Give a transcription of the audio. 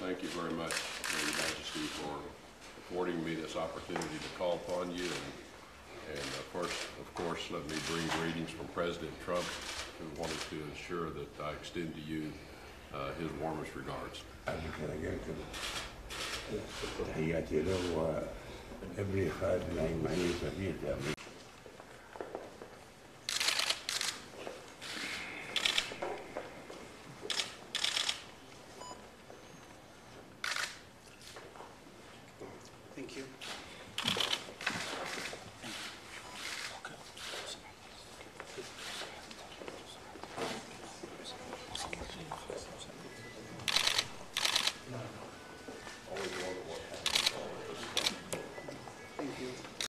Thank you very much, Your Majesty, for affording me this opportunity to call upon you. And, and course, of course, let me bring greetings from President Trump, who wanted to ensure that I extend to you uh, his warmest regards. تحياتي له وابني خالد نعيم معين سفير في